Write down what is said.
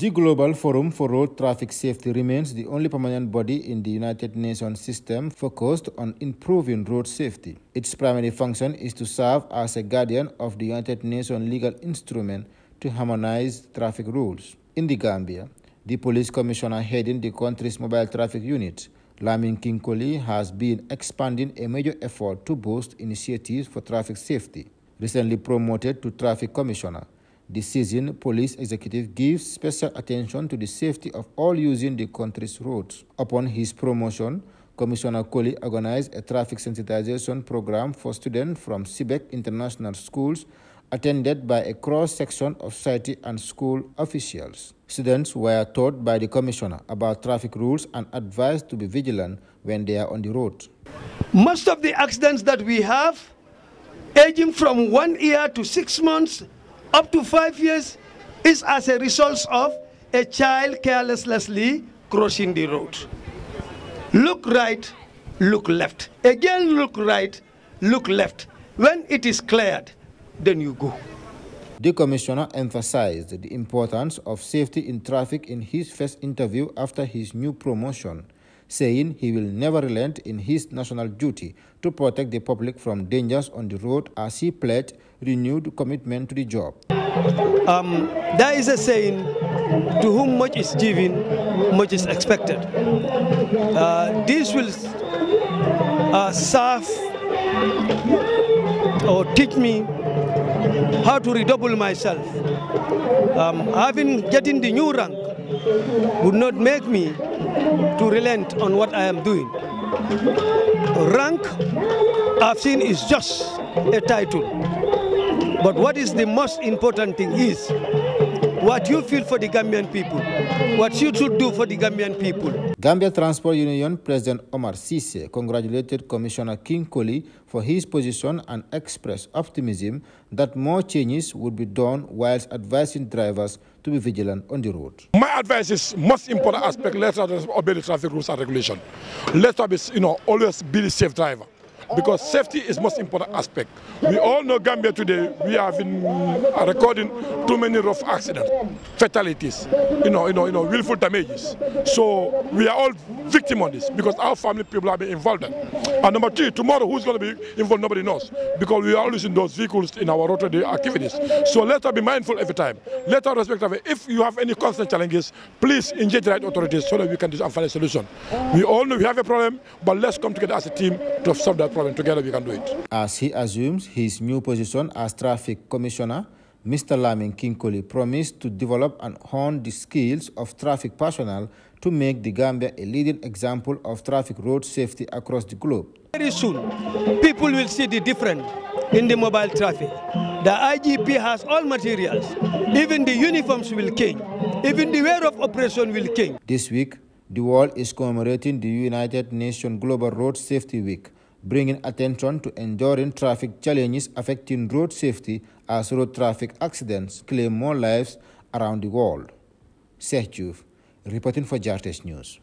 The Global Forum for Road Traffic Safety remains the only permanent body in the United Nations system focused on improving road safety. Its primary function is to serve as a guardian of the United Nations legal instrument to harmonize traffic rules. In the Gambia, the police commissioner heading the country's mobile traffic unit, Lamin King Colley, has been expanding a major effort to boost initiatives for traffic safety. Recently promoted to traffic commissioner, season police executive gives special attention to the safety of all using the country's roads. Upon his promotion, Commissioner Colley organized a traffic sensitization program for students from CBEC International Schools attended by a cross-section of society and school officials. Students were taught by the commissioner about traffic rules and advised to be vigilant when they are on the road. Most of the accidents that we have, aging from one year to six months, up to five years is as a result of a child carelessly crossing the road. Look right, look left. Again, look right, look left. When it is cleared, then you go. The commissioner emphasized the importance of safety in traffic in his first interview after his new promotion saying he will never relent in his national duty to protect the public from dangers on the road as he pledged renewed commitment to the job. Um, there is a saying, to whom much is given, much is expected. Uh, this will uh, serve or teach me how to redouble myself. Um, having getting the new rank would not make me to relent on what I am doing. Rank, I've seen, is just a title. But what is the most important thing is what you feel for the Gambian people, what you should do for the Gambian people. Gambia Transport Union President Omar Sise congratulated Commissioner King Colley for his position and expressed optimism that more changes would be done whilst advising drivers to be vigilant on the road. My advice is most important aspect, let's obey the traffic rules and regulation. Let's you know, always be the safe driver because safety is most important aspect. We all know Gambia today, we have been recording too many rough accidents, fatalities, you know, you know, you know, willful damages. So we are all victim on this because our family people have been involved. In. And number two, tomorrow who's going to be involved, nobody knows because we are in those vehicles in our rotary activities. So let us be mindful every time. Let us respect. If you have any constant challenges, please engage the right authorities so that we can find a solution. We all know we have a problem, but let's come together as a team to solve that problem problem. Together we can do it. As he assumes his new position as traffic commissioner, Mr. Lamin King Colley promised to develop and hone the skills of traffic personnel to make the Gambia a leading example of traffic road safety across the globe. Very soon, people will see the difference in the mobile traffic. The IGP has all materials. Even the uniforms will change. Even the way of operation will change. This week, the world is commemorating the United Nations Global Road Safety Week bringing attention to enduring traffic challenges affecting road safety as road traffic accidents claim more lives around the world. Sheikh reporting for Jartes News.